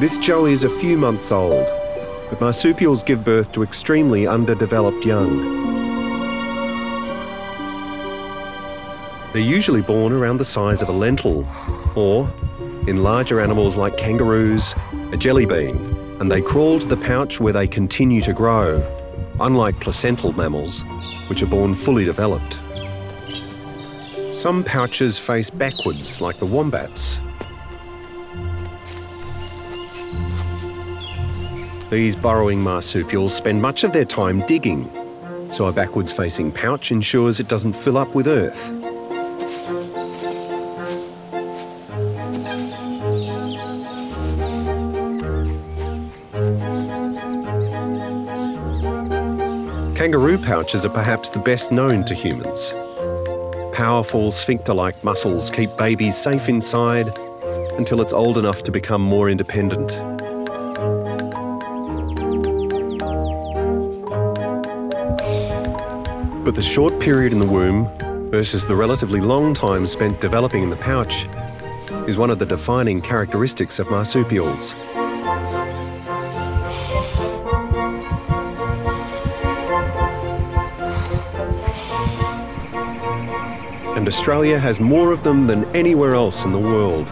This joey is a few months old, but marsupials give birth to extremely underdeveloped young. They're usually born around the size of a lentil, or in larger animals like kangaroos, a jelly bean, and they crawl to the pouch where they continue to grow, unlike placental mammals, which are born fully developed. Some pouches face backwards, like the wombats. These burrowing marsupials spend much of their time digging, so a backwards facing pouch ensures it doesn't fill up with earth. Kangaroo pouches are perhaps the best known to humans. Powerful sphincter like muscles keep babies safe inside until it's old enough to become more independent. But the short period in the womb versus the relatively long time spent developing in the pouch is one of the defining characteristics of marsupials. and Australia has more of them than anywhere else in the world.